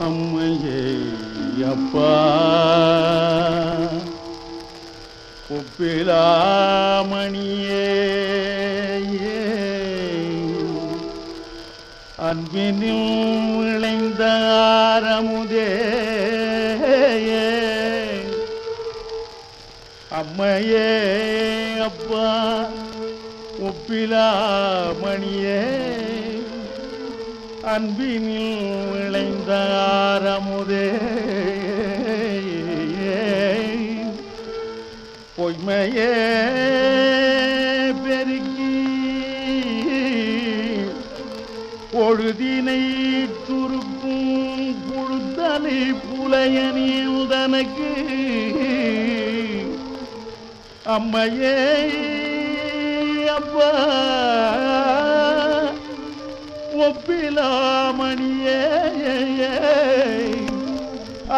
அம்மையே அப்பா. ஒப்பிலாமணியே. அன்பினில் விளைந்த ஆரமுதே. அம்மையே அப்பா ஒப்பிலா மணியே அன்பினில் விளைந்த ஆரமுதே. பொய்மையே பொழுதினை துருக்கும் புழுத்தலை புலையனில் உதனக்கு. அம்மையே அப்பா ஒப்பிலாமணியே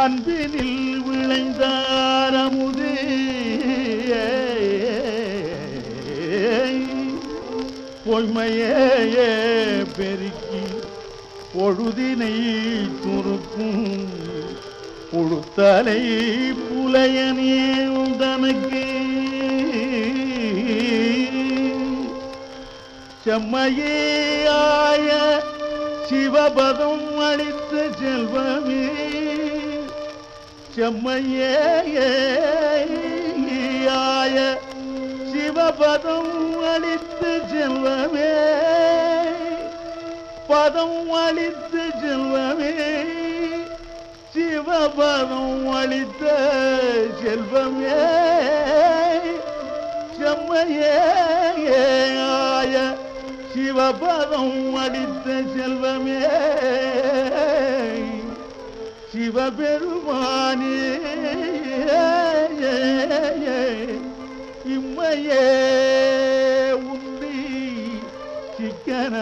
அன்பினில் விளைந்தார பொய்மையே பெருக்கி பொழுதினை துருக்கும் புழுத்தலை புலையனே தனக்கு செம்மையாய சிவபதம் அளித்த செல்வமே. செம்மையாய சிவபதம் அளித்து செல்வமே. பதம் அளித்து செல்வமே. சிவபதம் அளித்த செல்வமே. செம்மையே ஆய சிவபதம் அளித்த செல்வமே. சிவபெருமானே. பிடிக்கன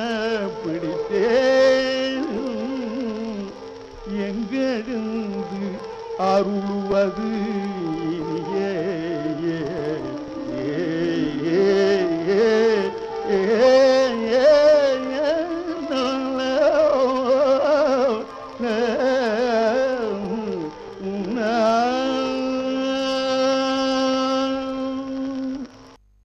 பிடித்தேன். எங்கெழுந்து அருள்வது?